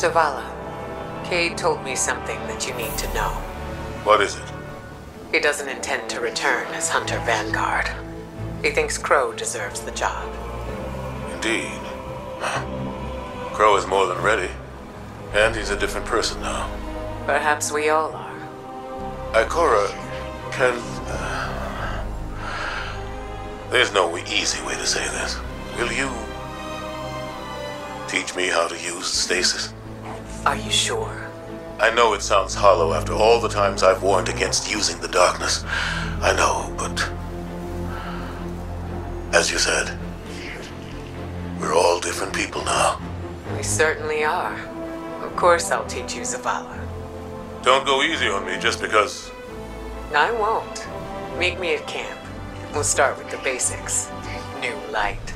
Zavala, Cayde told me something that you need to know. What is it? He doesn't intend to return as Hunter Vanguard. He thinks Crow deserves the job. Indeed. Crow is more than ready. And he's a different person now. Perhaps we all are. Ikora can. Uh, there's no easy way to say this. Will you teach me how to use stasis? Are you sure? I know it sounds hollow after all the times I've warned against using the darkness. I know, but. As you said, we're all different people now. We certainly are. Of course I'll teach you Zavala. Don't go easy on me just because. I won't. Meet me at camp. We'll start with the basics. New light.